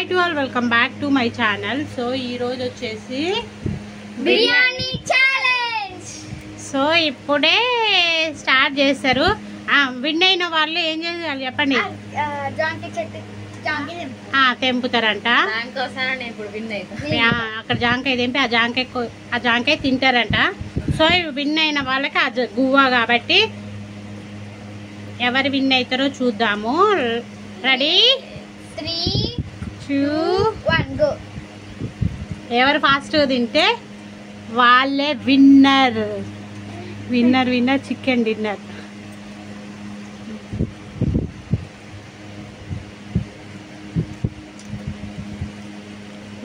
Hi to all welcome back to my channel so ఈ రోజు వచ్చేసి బిర్యానీ ఛాలెంజ్ సో ఇప్పుడే స్టార్ట్ చేస్తారు విన్ అయిన వాళ్ళు ఏం చేయాలి చెప్పండి? జాంకి చెట్టు జాంకి ఆ, తెంపుతారంట. దానికోసమే ఇప్పుడు విన్ అవుతా ఆ, అక్కడ జాంకాయ తెంపి ఆ జాంకాయ ఆ జాంకాయ తింటారంట. సో విన్ అయిన వాళ్ళకి ఆ గువ్వ కాబట్టి ఎవరు విన్ అవుతారో చూద్దాము. Ready three two one go. ఎవరు ఫాస్ట్ తింటే వాళ్ళే winner winner winner chicken dinner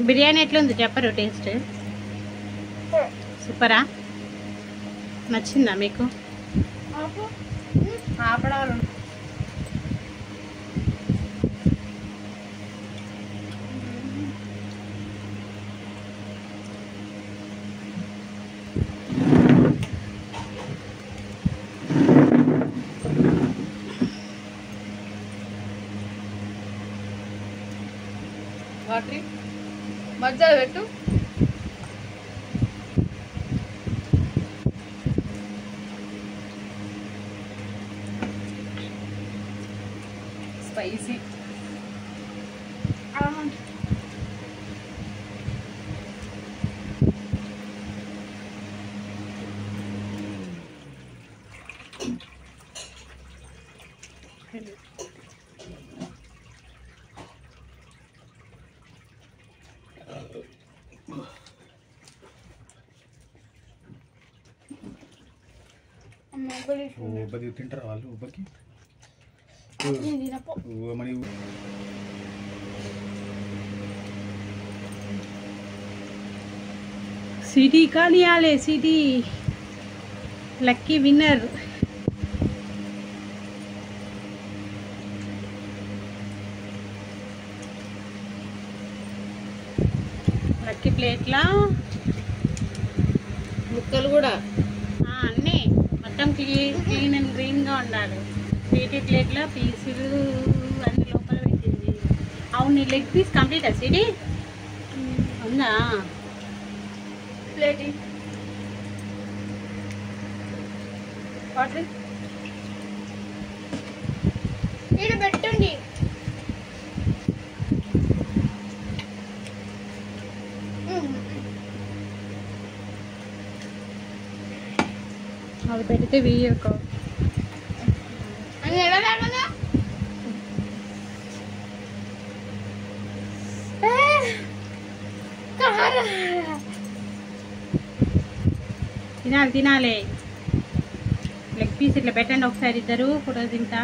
biryani ఎట్లుంది? చెప్పరు టేస్ట్ సూపరా? నచ్చిందా మీకు? ఆపడాలు వాటి మధ్యలో పెట్టు. స్పైసీ. ఉబ్బది తింటారా వాళ్ళు ఉబ్బకి మరి సిటీ కానియాలే సిటీ లక్కీ విన్నర్ లక్కీ ప్లేట్లా ముక్కలు కూడా. మొత్తం క్లీన్ క్లీన్ అండ్ గ్రీన్గా ఉండాలి. సిటీ ప్లేట్లో పీసులు అన్ని లోపల పెట్టింది. అవును నీ లెగ్ పీస్ కంప్లీట్ సిటీ? ఉందా? ప్లేట్. వాటి ఇక్కడ పెట్టండి అది పెడితే వీయకో తినాలి తినాలి. లెగ్ పీస్ ఇట్లా పెట్టండి ఒకసారి ఇద్దరు ఫోటో తింటా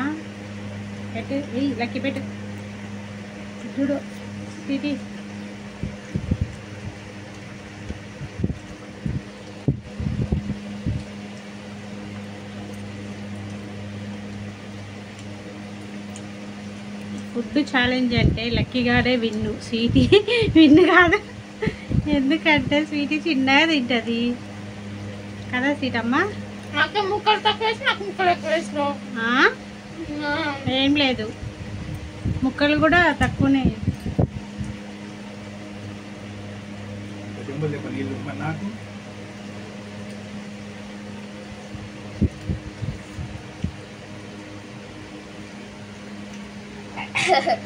పెట్టు లక్కీ పెట్టు. చూడు సిటీ ఫుడ్ ఛాలెంజ్ అంటే లక్కీగాడే విన్ను. స్వీటీ విన్ను కాదు. ఎందుకంటే స్వీటీ చిన్నగా తింటుంది. కదా సీటమ్మ? ఏం లేదు. ముక్కలు కూడా తక్కువనే. నాకు. 呵 呵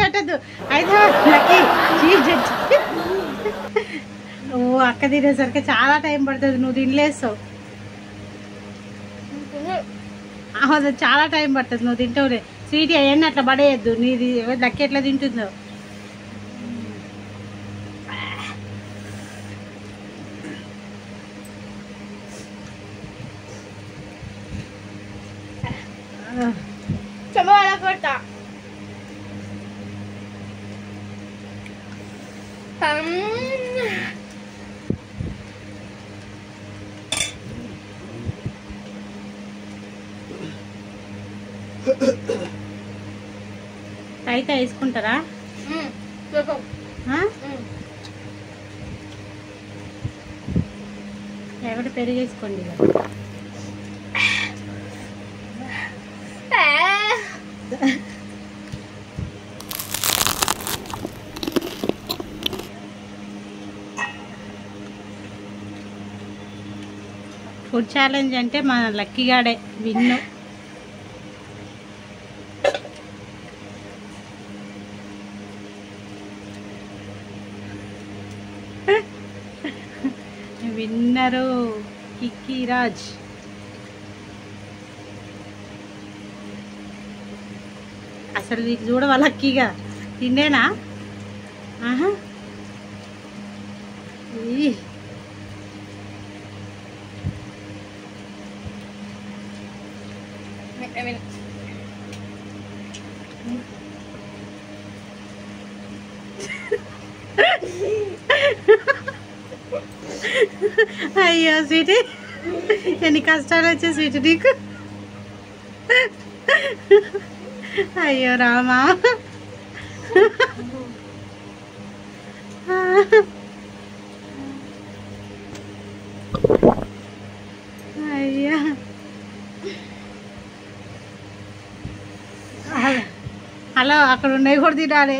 పెట్టద్దు. అయితే లక్కీ. చీ జడ్జి ఓ అక్క తినేసరికి చాలా టైం పడుతుంది. నువ్వు తినలేస్తావు. చాలా టైం పడుతుంది. నువ్వు తింటావులే. స్వీట్ అవన్నీ అట్లా పడేయద్దు. నీది లక్కి ఎట్లా తింటుందో. ఆ, చెమ్మ వాళ్ళ కొడతా రైతా వేసుకుంటారా? ఆ? ఎవరు పెరిగేసుకోండి ఇక. ఫుడ్ ఛాలెంజ్ అంటే మన లక్కీగాడే విన్ను విన్నరు కిక్కిరాజ్ అసలు నీకు చూడవా లక్కీగా? తిండేనా ఆహా. అయ్యో స్వీటీ. ఎన్ని కష్టాలు వచ్చాయి స్వీటీ నీకు? అయ్యో రామా అయ్యా హలో అక్కడ ఉన్నాయి కూడా తినాలి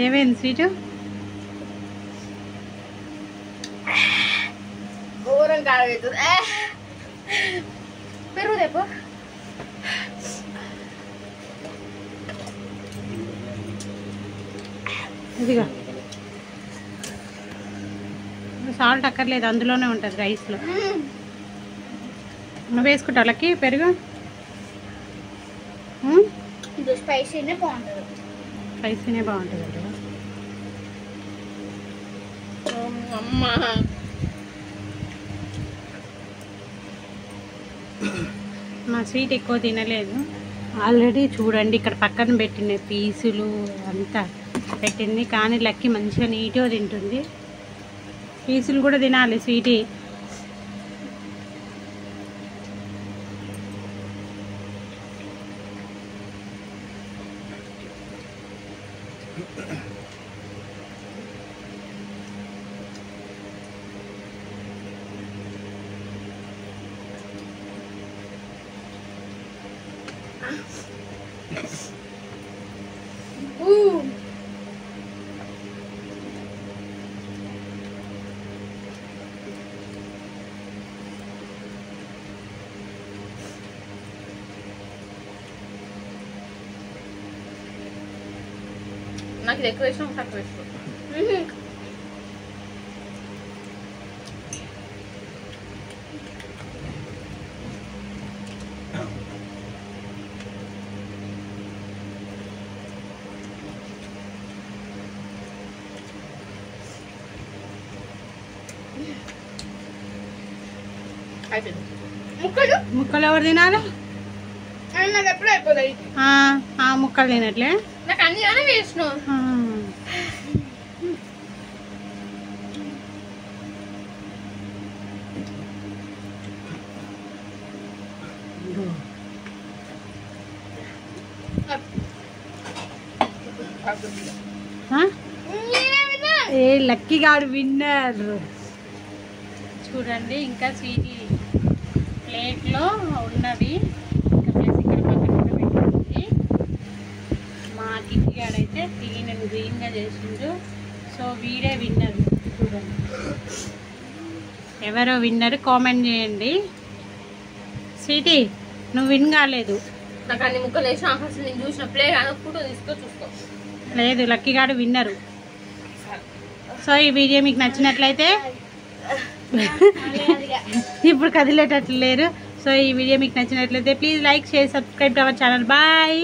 ఏమైంది స్వీటు? ఘోరం పెరుగు తెప్పు. ఇదిగా. సాల్ట్ అక్కర్లేదు అందులోనే ఉంటుంది రైస్లో. నువ్వు వేసుకుంటావు లక్కి పెరుగు? స్పైసీనే బాగుంటుంది. స్పైసీనే బాగుంటుంది. అమ్మ. మా స్వీట్ ఎక్కువ తినలేదు. ఆల్రెడీ చూడండి ఇక్కడ పక్కన పెట్టిన పీసులు అంతా పెట్టింది. కానీ లక్కి మంచిగా నీట్గా తింటుంది. పీసులు కూడా తినాలి స్వీటీ. నాకు ఇది ఎక్కువ వేసిన తక్కువ వేసుకో ముక్కలు? ముక్కలు ఎవరు తినాలి? ముక్కలు తినట్లే. నాకు అన్ని అని వేసిన ఆ. ఆ? ఏ లక్కీ గాడు విన్నర్. చూడండి ఇంకా స్వీటీ ప్లేట్లో ఉన్నది. ఇంకా ప్లస్ ఇక్కడ పక్కన కూడా పెట్టింది మా కిట్టి గాడైతే తీగిన గ్రీన్గా చేసిండు. సో వీడే విన్నర్. చూడండి. ఎవరో విన్నర్ కామెంట్ చేయండి. స్వీటీ నువ్వు విన్ కాలేదు. నాకు అన్ని ముక్కలు వేసిన అసలు నేను చూసిన. ప్లే ఫోటో తీసుకో చూసుకో. లేదు లక్కీ గాడు విన్నరు. సో ఈ వీడియో మీకు నచ్చినట్లయితే ఇప్పుడు కదిలేటట్లు లేరు. సో ఈ వీడియో మీకు నచ్చినట్లయితే please like share subscribe our channel bye